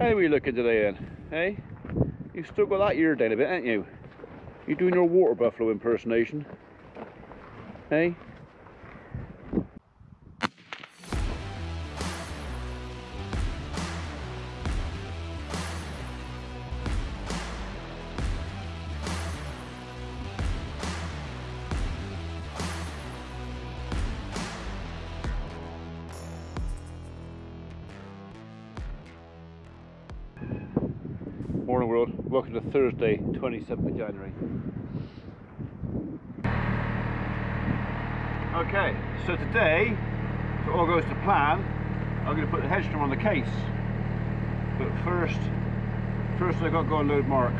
How are you looking today, Ian? Hey? You've still got that ear down a bit, ain't you? You're doing your water buffalo impersonation. Hey? World, welcome Thursday, 27th of January. Okay, so today, if it all goes to plan, I'm going to put the hedge trim on the case. But first, first I've got to go and load Mark.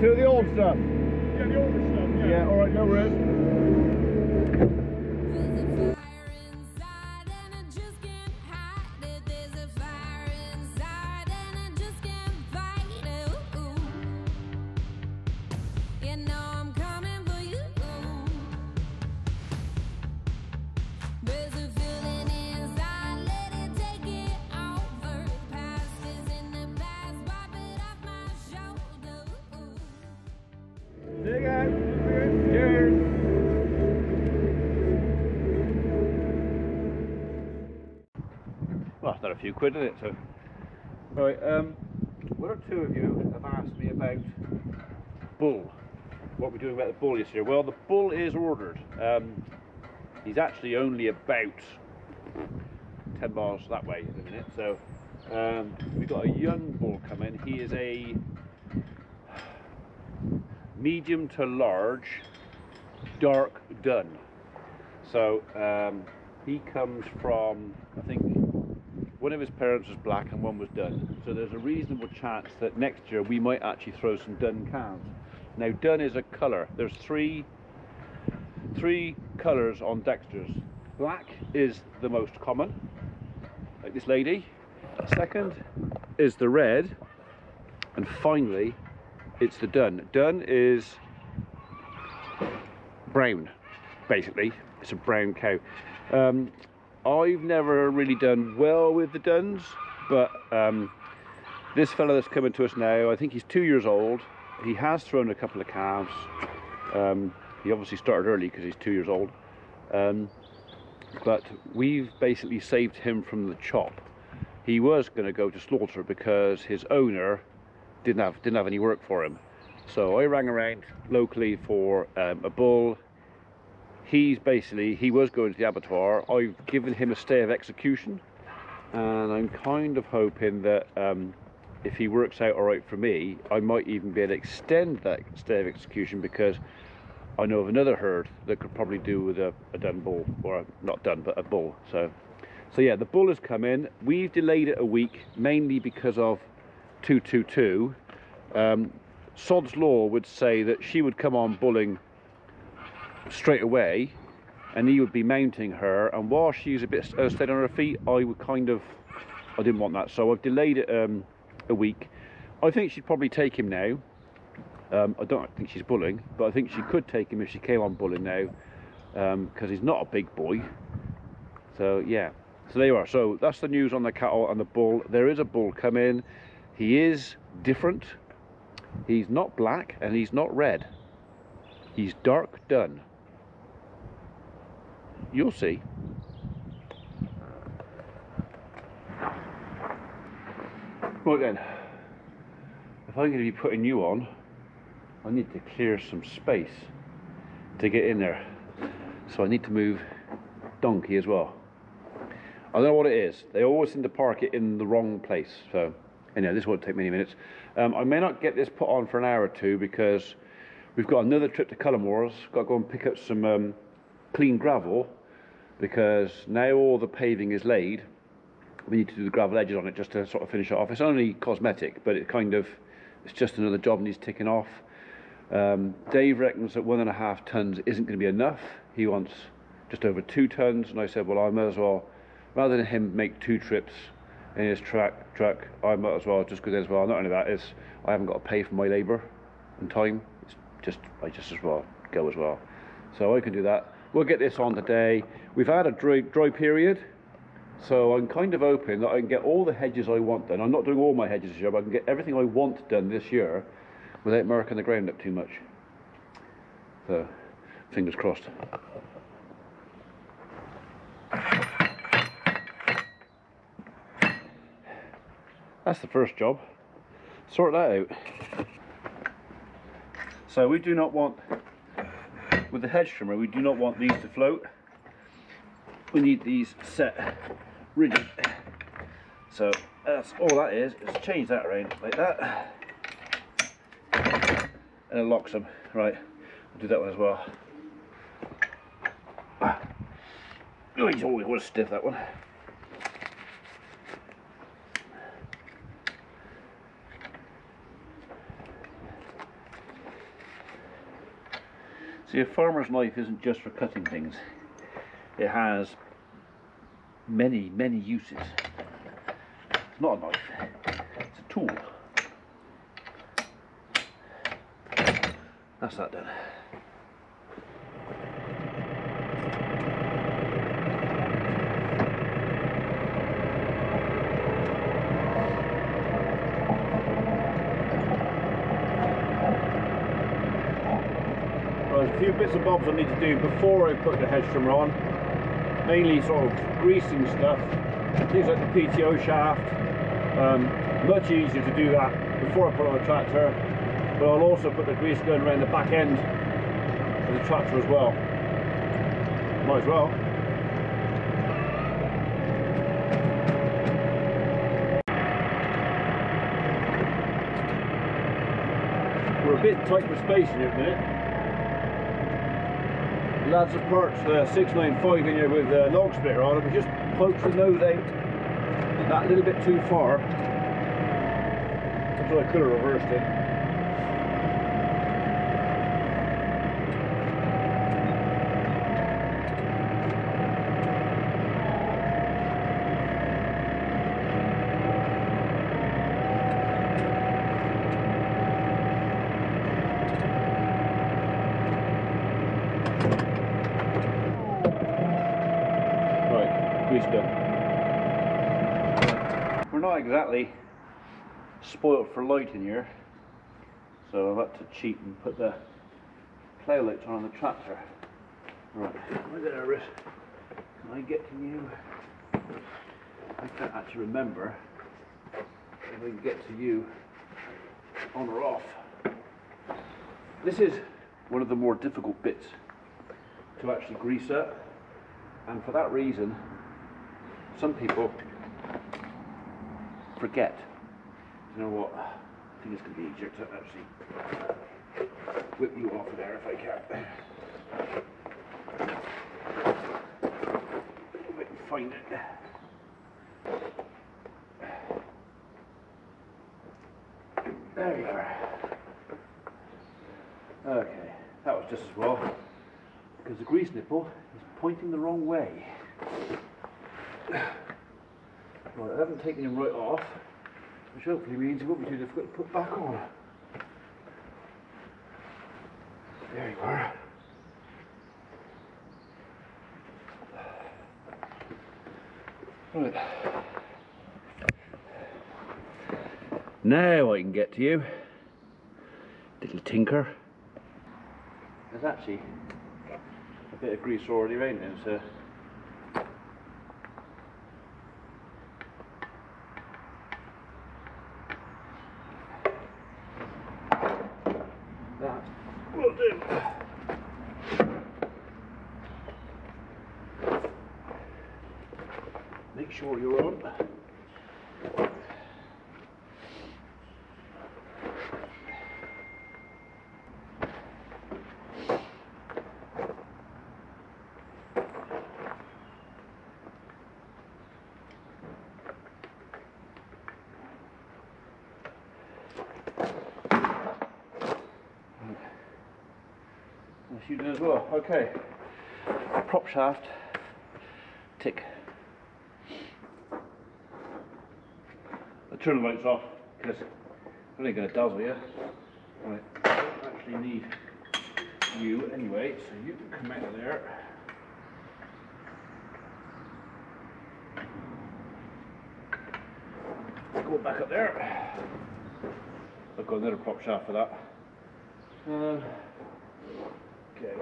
To the old stuff. Yeah, the older stuff, yeah. Yeah, alright, no worries. Quid, is it? So, right. Um, one or two of you have asked me about bull. What we're doing about the bull this year? Well, the bull is ordered. Um, he's actually only about 10 miles that way at the minute. So, um, we've got a young bull coming. He is a medium to large dark dun. So um, he comes from, I think, one of his parents was black and one was dun. So there's a reasonable chance that next year we might actually throw some dun calves. Now dun is a colour. There's three three colours on Dexter's. Black is the most common, like this lady. Second is the red, and finally it's the dun. Dun is brown, basically. It's a brown cow. Um, I've never really done well with the duns, but um, this fella that's coming to us now, I think he's two years old. He has thrown a couple of calves. Um, he obviously started early because he's two years old. Um, but we've basically saved him from the chop. He was going to go to slaughter because his owner didn't have didn't have any work for him. So I rang around locally for um, a bull. He's basically he was going to the abattoir. I've given him a stay of execution, and I'm kind of hoping that um, if he works out all right for me, I might even be able to extend that stay of execution because I know of another herd that could probably do with a, a dun bull or a, not dun but a bull. So, so yeah, the bull has come in. We've delayed it a week mainly because of 222. Um, Sod's Law would say that she would come on bulling straight away and he would be mounting her and while she's a bit unsteady on her feet I would kind of I didn't want that so I've delayed it um, a week. I think she'd probably take him now. Um, I don't think she's bulling but I think she could take him if she came on bulling now because he's not a big boy. So yeah. So there you are. So that's the news on the cattle and the bull. There is a bull coming. He is different. He's not black and he's not red. He's dark dun you'll see right then if I'm going to be putting you on I need to clear some space to get in there so I need to move donkey as well I don't know what it is. They always seem to park it in the wrong place. So, anyway, this won't take many minutes. Um, I may not get this put on for an hour or two because we've got another trip to Cullimores. Got to go and pick up some um, clean gravel because now all the paving is laid. We need to do the gravel edges on it just to sort of finish it off. It's only cosmetic, but it kind of it's just another job needs ticking off. Um, Dave reckons that one and a half tons isn't going to be enough. He wants just over two tons, and I said, well, I might as well rather than him make two trips in his track truck, I might as well just go there as well. Not only that is I haven't got to pay for my labour and time. It's just I just as well go as well. So I can do that. We'll get this on today. We've had a dry, dry period, so I'm kind of hoping that I can get all the hedges I want done. I'm not doing all my hedges this year, but I can get everything I want done this year without marking the ground up too much. So, fingers crossed. That's the first job. Sort that out. So we do not want, with the hedge trimmer, we do not want these to float. We need these set rigid. So that's all that is, is change that around like that. And it locks them. Right, I'll do that one as well. Oh, he's always stiff that one. See, a farmer's knife isn't just for cutting things. It has many, many uses. It's not a knife, it's a tool. That's that done. There's a few bits and bobs I need to do before I put the hedge trimmer on. Mainly sort of greasing stuff, things like the PTO shaft. Um, much easier to do that before I put on the tractor. But I'll also put the grease gun around the back end of the tractor as well. Might as well. We're a bit tight for space here at the minute. Lads have perched the uh, 695 in here with the log splitter on it. We just poked the nose out that little bit too far. That's I could have reversed it. Right, grease gun. We're not exactly spoiled for light in here, so I've had to cheat and put the plough lights on the tractor. Right, where did I risk? Can I get to you? I can't actually remember if I can get to you on or off. This is one of the more difficult bits to actually grease up, and for that reason, some people forget. You know what? I think it's going to be easier to actually whip you off of there if I can. If I find it. There we are. Okay, that was just as well because the grease nipple is pointing the wrong way. Right, I haven't taken him right off, which hopefully means it won't be too difficult to put back on. There you are. Right. Now I can get to you, little tinker. There's actually a bit of grease already around now, so that will do. Make sure you're on. You do as well. Okay. Prop shaft. turn the lights off because I'm only going to dazzle you. I don't actually need you anyway, so you can come out of there. Go back up there. I've got another prop shaft for that. Um, okay.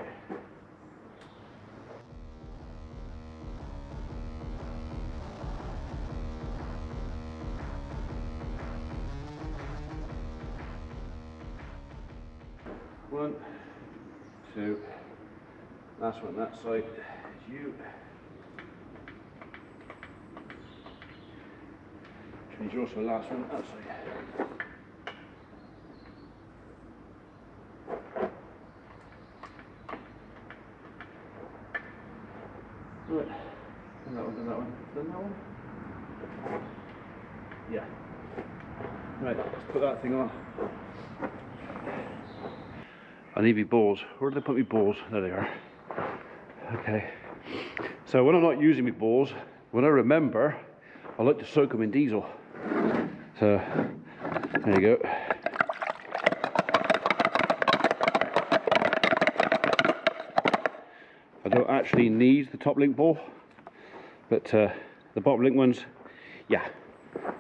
Two, last one that side is you. Change yours for the last one that side. Yeah. Right, let's put that thing on. I need my balls. Where did they put my balls? There they are. Okay. So when I'm not using my balls, when I remember, I like to soak them in diesel. So there you go. I don't actually need the top link ball, but uh, the bottom link ones, yeah.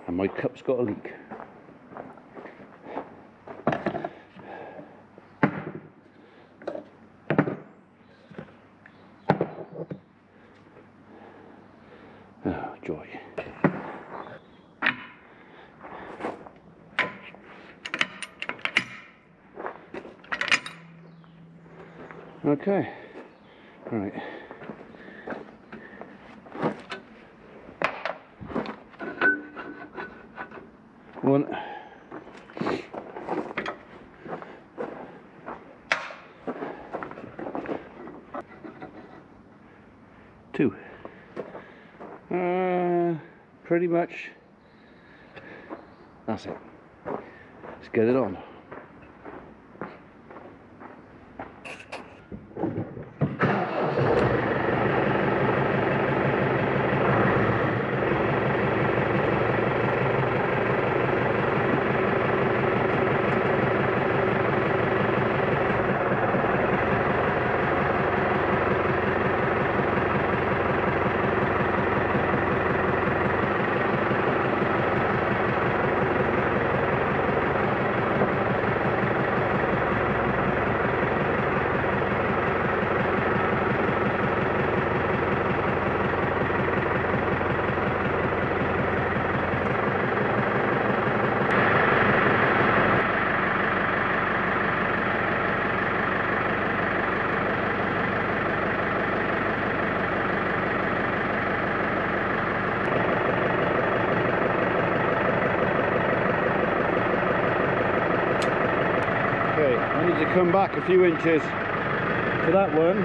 And my cup's got a leak. Oh, joy. Okay. All right. One. Two. Uh, pretty much. That's it. Let's get it on. Okay, I need to come back a few inches for that one,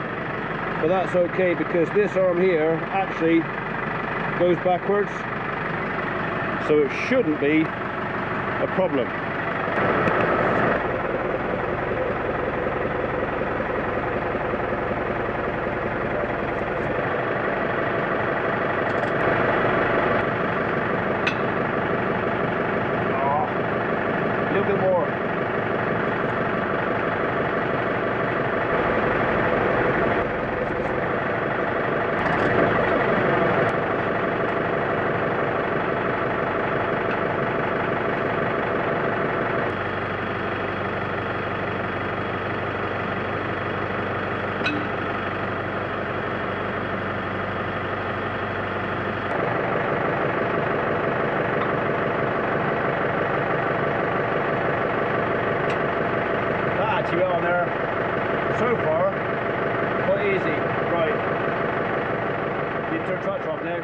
but that's okay because this arm here actually goes backwards, so it shouldn't be a problem. Oh, a little bit more. That actually went on there so far. Quite easy. Right. You turn clutch off now.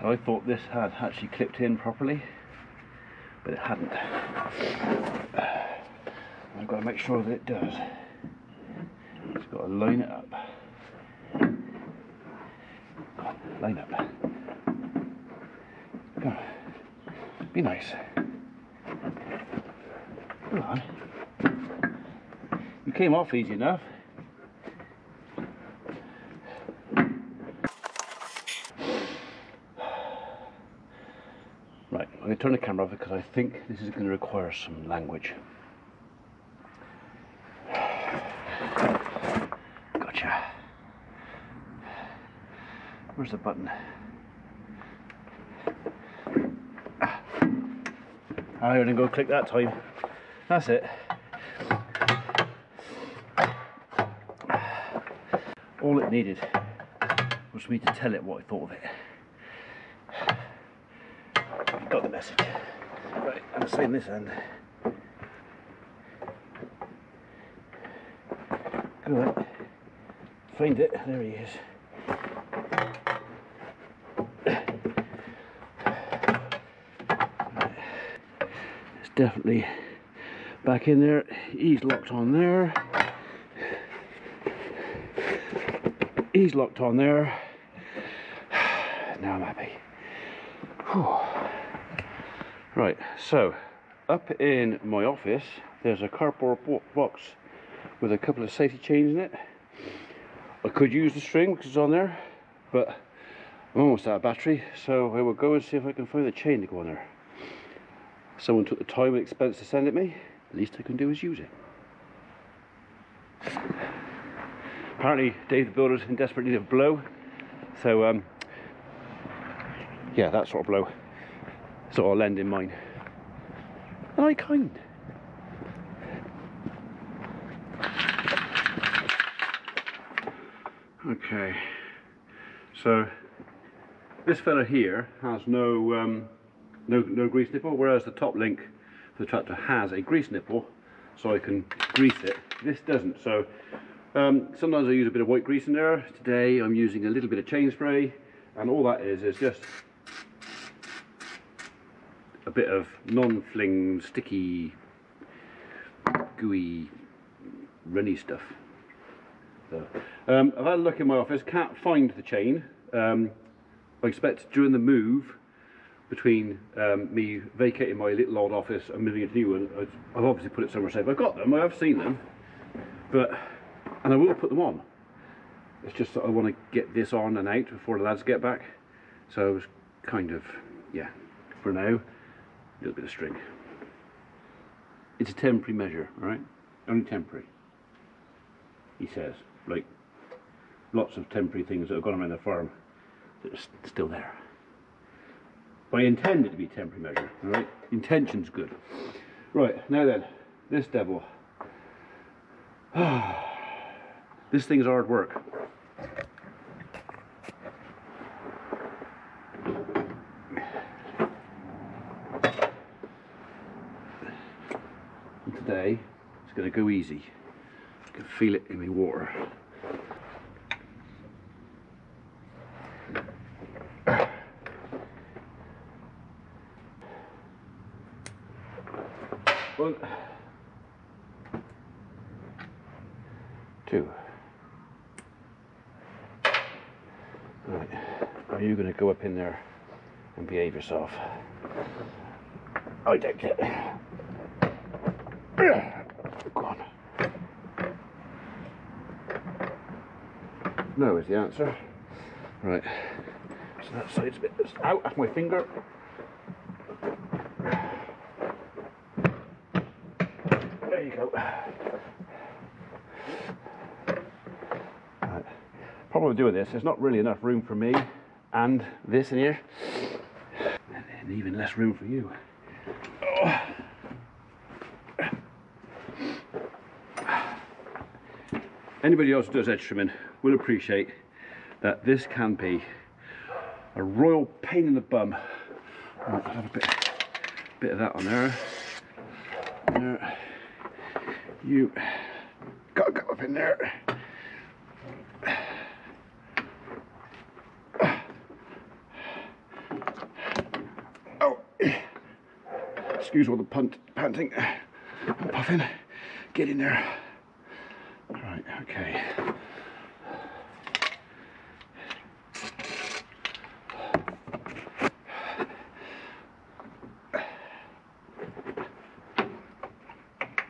So I this had actually clipped in properly, but it hadn't. I've got to make sure that it does. Just got to line it up. Line up. Come on. Be nice. Come on. You came off easy enough. I'm going to turn the camera off because I think this is going to require some language. Gotcha. Where's the button? Ah. I didn't go click that time. That's it. All it needed was for me to tell it what I thought of it. Message. Right, and the same this end. Good. Find it. There he is. It's definitely back in there. He's locked on there. He's locked on there. Now I'm happy. Whew. Right, so up in my office, there's a cardboard box with a couple of safety chains in it. I could use the string because it's on there, but I'm almost out of battery, so I will go and see if I can find the chain to go on there. Someone took the time and expense to send it me. The least I can do is use it. Apparently, Dave the Builder's in desperate need of blow, so um, yeah, that sort of blow. So I'll lend him mine. And I kind. Okay, so this fella here has no um, no no grease nipple, whereas the top link for the tractor has a grease nipple, so I can grease it. This doesn't. So um, sometimes I use a bit of white grease in there. Today I'm using a little bit of chain spray, and all that is is just a bit of non-fling, sticky, gooey, runny stuff. So, um, I've had a look in my office, can't find the chain. Um, I expect during the move between um, me vacating my little old office and moving into a new one, I've obviously put it somewhere safe. I've got them, I have seen them, but and I will put them on. It's just that I want to get this on and out before the lads get back. So I was kind of, yeah, for now, little bit of string. It's a temporary measure, all right? Only temporary. He says, like lots of temporary things that have gone around the farm that are s- still there. But I intend it to be temporary measure, all right? Intention's good. Right, now then, this devil. this thing's hard work. And today, it's going to go easy. I can feel it in my water. One, two. Right, are you going to go up in there and behave yourself? I doubt it. Go on. No is the answer. Right. So that side's a bit out of my finger. There you go. Right. Problem with doing this, there's not really enough room for me and this in here. And even less room for you. Anybody else who does edge trimming will appreciate that this can be a royal pain in the bum. Right, I'll have a bit, bit of that on there. There. You gotta go up in there. Oh, excuse all the punt, panting, and puffing. Get in there. Right, okay.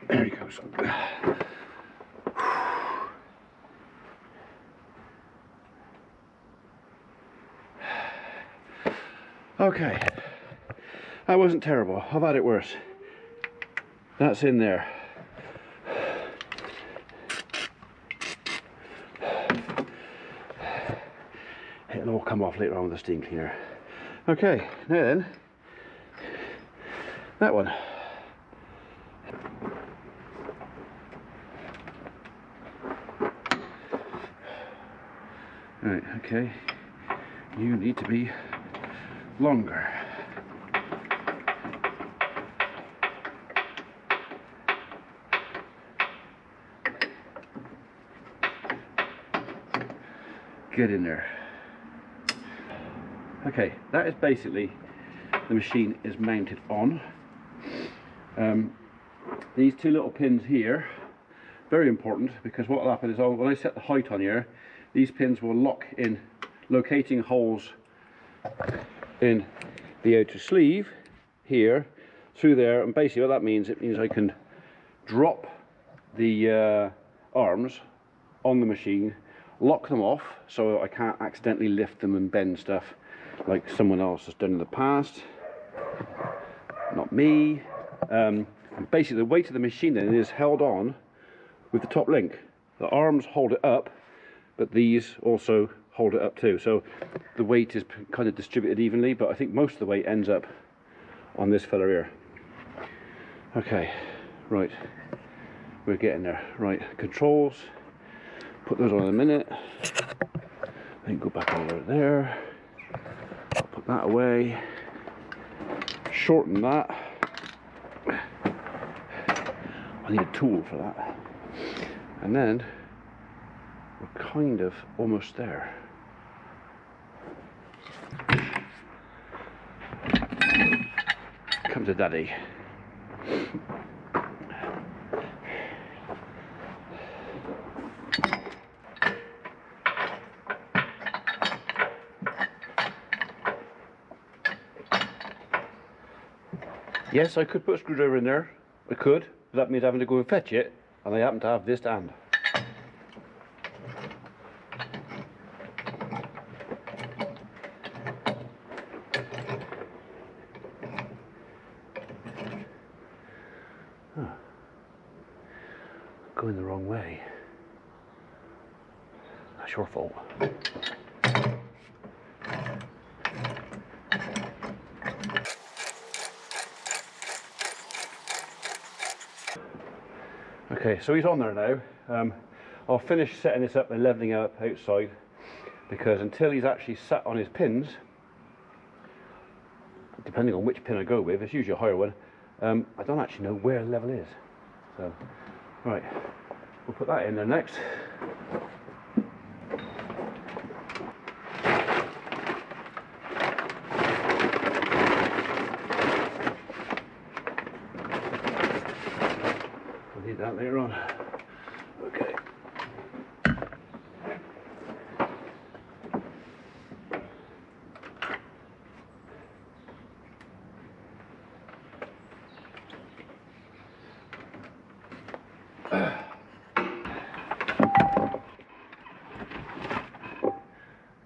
There he goes. Okay. That wasn't terrible. I've had it worse. That's in there. It'll all come off later on with the steam cleaner. Okay, now then, that one. Right, okay. You need to be longer. Get in there. Okay, that is basically the machine is mounted on. Um, these two little pins here, very important because what will happen is when I set the height on here, these pins will lock in locating holes in the outer sleeve here through there and basically what that means it means I can drop the uh, arms on the machine lock them off so I can't accidentally lift them and bend stuff like someone else has done in the past. Not me. Um, and basically the weight of the machine then is held on with the top link. The arms hold it up but these also hold it up too. So the weight is kind of distributed evenly but I think most of the weight ends up on this fella here. Okay right. We're getting there. Right controls. Put those on in a minute. Then go back over there put that away. Shorten that. I need a tool for that. And then we're kind of almost there. Come to daddy Yes, I could put a screwdriver in there. I could. That means having to go and fetch it. And I happen to have this hand. Huh. Going the wrong way. That's your fault. Okay, so he's on there now. Um, I'll finish setting this up and leveling up outside because until he's actually sat on his pins, depending on which pin I go with, it's usually a higher one, um, I don't actually know where the level is. So, right, we'll put that in there next. Need that later on. Okay.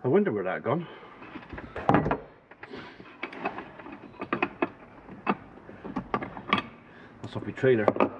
I wonder where that gone. That's off my trailer.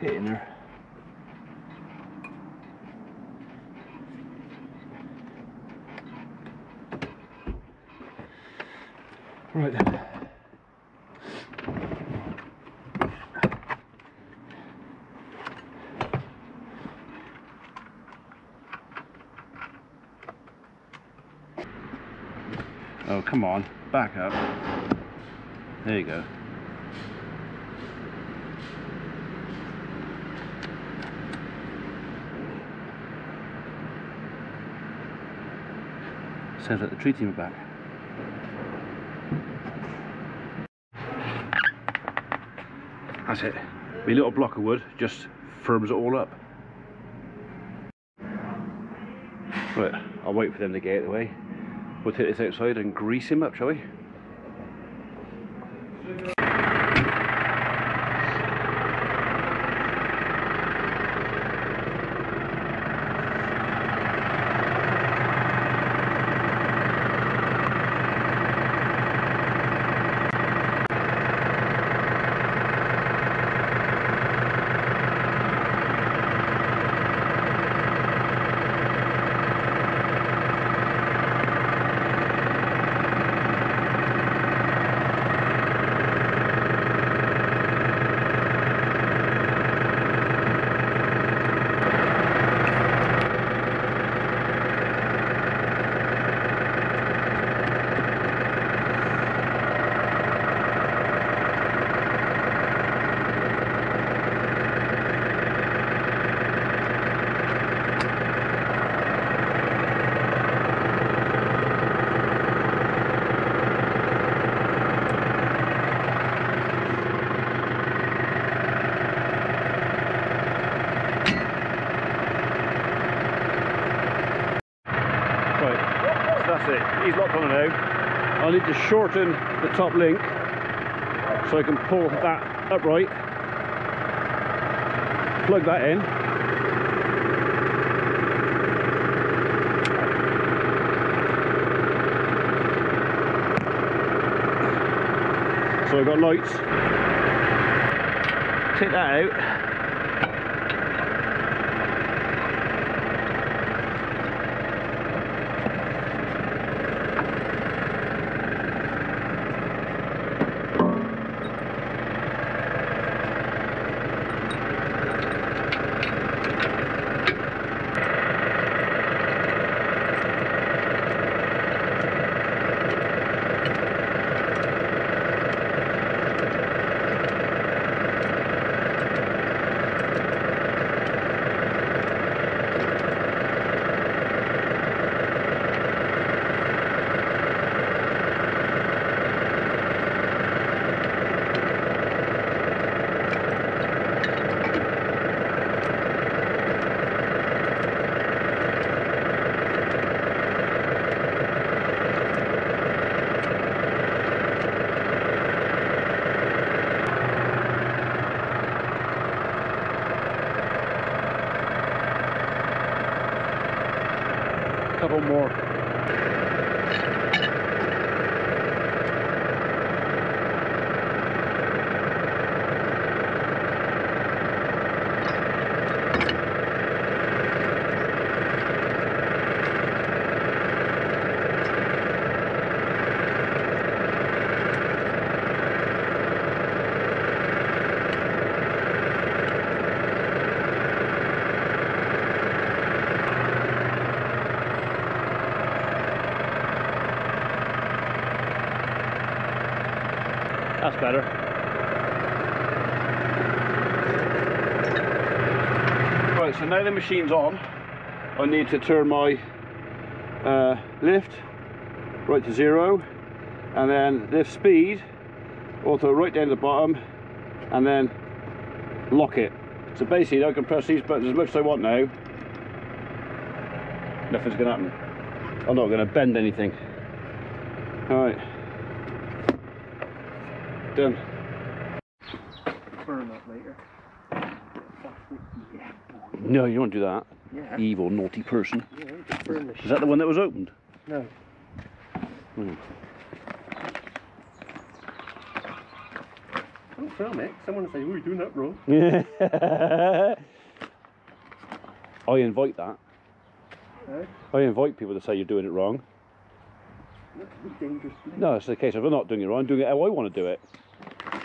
Get in there. Right then. Oh, come on. Back up. There you go. Sounds like the tree team are back. That's it. My little block of wood just firms it all up. Right, I'll wait for them to get out the way. We'll take this outside and grease him up, shall we? It. He's locked on now. I'll need to shorten the top link so I can pull that upright. Plug that in. So I've got lights. Take that out. Better. Right, so now the machine's on, I need to turn my uh, lift right to zero, and then lift speed, auto right down to the bottom, and then lock it. So basically I can press these buttons as much as I want now. Nothing's gonna happen. I'm not gonna bend anything. Alright. Done. Burn that later. No, you don't do that. Yeah. Evil, naughty person. Yeah, burn Is that the one that was opened? No. Hmm. Don't film it. Someone will say, oh, you're doing that wrong. I invite that. No. I invite people to say you're doing it wrong. That's a dangerous thing. No, it's the case of I'm not doing it wrong, I'm doing it how I want to do it.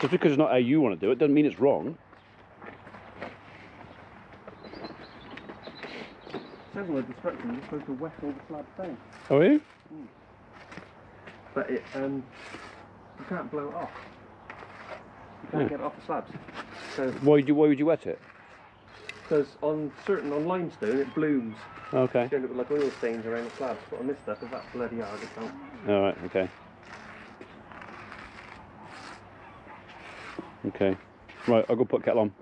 Just because it's not how you want to do it doesn't mean it's wrong. on the instructions you're supposed to wet all the slabs down. Oh, are you? But it, um, you can't blow it off. You can't Yeah. get it off the slabs. So, Why would you, why would you wet it? because on certain, on limestone, it blooms. Okay. You end up with like oil stains around the slabs. But on this stuff, if that's bloody hard, it can't. Alright, okay. Okay. Right, I'll go put kettle on.